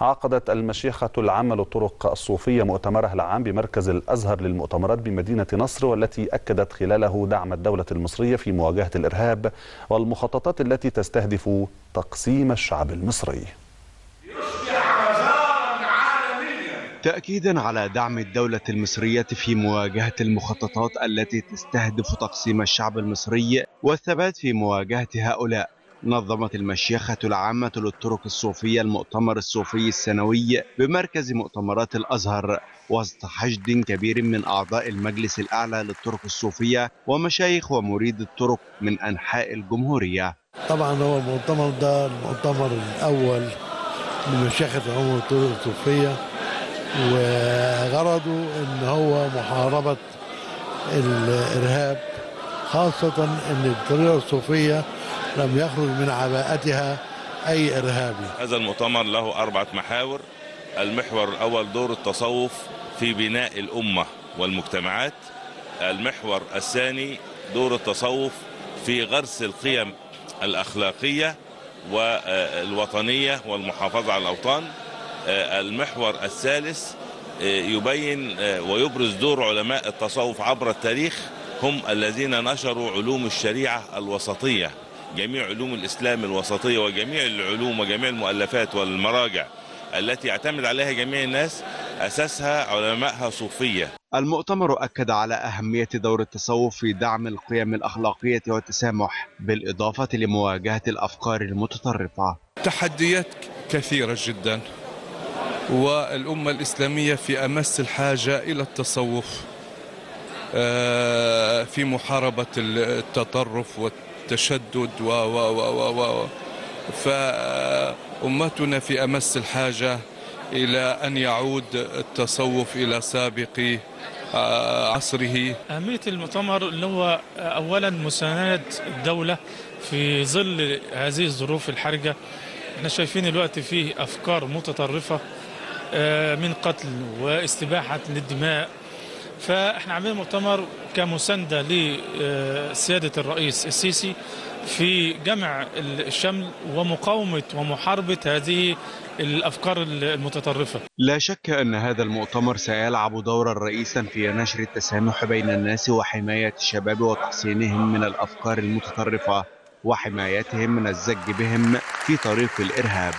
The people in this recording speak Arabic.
عقدت المشيخة العامة للطرق الصوفية مؤتمرها العام بمركز الأزهر للمؤتمرات بمدينة نصر والتي أكدت خلاله دعم الدولة المصرية في مواجهة الإرهاب والمخططات التي تستهدف تقسيم الشعب المصري. تأكيدا على دعم الدولة المصرية في مواجهة المخططات التي تستهدف تقسيم الشعب المصري والثبات في مواجهة هؤلاء. نظمت المشيخة العامة للطرق الصوفية المؤتمر الصوفي السنوي بمركز مؤتمرات الأزهر وسط حشد كبير من أعضاء المجلس الأعلى للطرق الصوفية ومشايخ ومريد الطرق من أنحاء الجمهورية. طبعا هو المؤتمر ده المؤتمر الأول من مشيخة العمر للطرق الصوفية وغرضه إن هو محاربة الإرهاب خاصة إن الطريقة الصوفية لم يخرج من عباءتها أي ارهابي هذا المؤتمر له أربعة محاور. المحور الأول دور التصوف في بناء الأمة والمجتمعات. المحور الثاني دور التصوف في غرس القيم الأخلاقية والوطنية والمحافظة على الأوطان. المحور الثالث يبين ويبرز دور علماء التصوف عبر التاريخ. هم الذين نشروا علوم الشريعة الوسطية جميع علوم الإسلام الوسطية وجميع العلوم وجميع المؤلفات والمراجع التي يعتمد عليها جميع الناس أساسها علماءها صوفية. المؤتمر أكد على أهمية دور التصوف في دعم القيم الأخلاقية والتسامح بالإضافة لمواجهة الأفكار المتطرفة. تحديات كثيرة جدا والأمة الإسلامية في أمس الحاجة إلى التصوف. في محاربة التطرف والتشدد و و و و فأمتنا في أمس الحاجة إلى أن يعود التصوف إلى سابق عصره. أهمية المؤتمر اللي هو أولا مساندة الدولة في ظل هذه الظروف الحرجة. إحنا شايفين الوقت فيه أفكار متطرفة من قتل واستباحة للدماء. فإحنا عاملين مؤتمر كمساندة لسيادة الرئيس السيسي في جمع الشمل ومقاومة ومحاربة هذه الأفكار المتطرفة. لا شك أن هذا المؤتمر سيلعب دورا رئيسا في نشر التسامح بين الناس وحماية الشباب وتحصينهم من الأفكار المتطرفة وحمايتهم من الزج بهم في طريق الإرهاب.